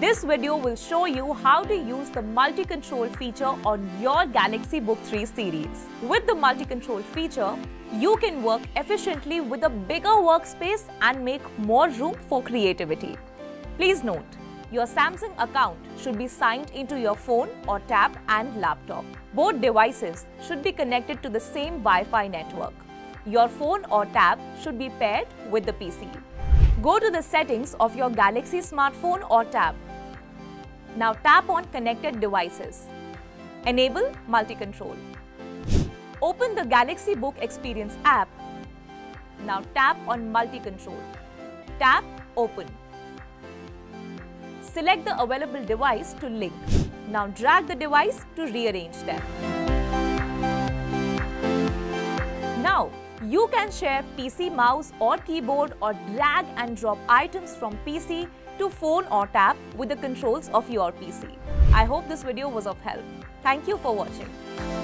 This video will show you how to use the multi-control feature on your Galaxy Book 3 series. With the multi-control feature, you can work efficiently with a bigger workspace and make more room for creativity. Please note, your Samsung account should be signed into your phone or tab and laptop. Both devices should be connected to the same Wi-Fi network. Your phone or tab should be paired with the PC. Go to the settings of your Galaxy smartphone or tab. Now tap on Connected Devices. Enable Multi-Control. Open the Galaxy Book Experience app. Now tap on Multi-Control. Tap Open. Select the available device to link. Now drag the device to rearrange them. You can share PC mouse or keyboard or drag and drop items from PC to phone or tab with the controls of your PC. I hope this video was of help. Thank you for watching.